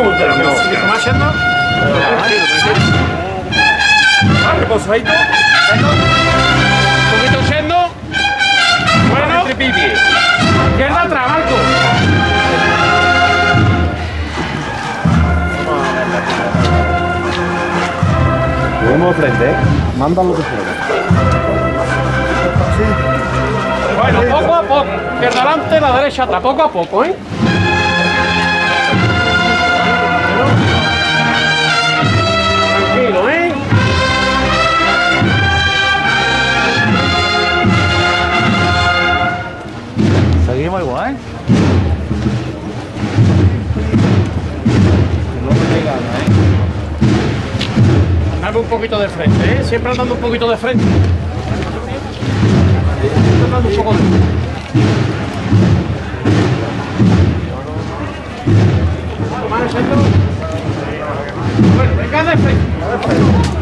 ¿Cómo llevamos de la música? ¿Cómo haciendo? Reposadito. Un poquito yendo. Bueno, trabanco. Tenemos frente, ¿eh? Manda lo que fuera. Bueno, poco a poco. Izquierda adelante, la derecha atrás. Poco a poco, ¿eh? Tranquilo, ¿eh? Seguimos igual, ¿eh? Dame un poquito de frente, ¿eh? Siempre andando un poquito de frente. Andando un poco de... Vale, Bueno, venga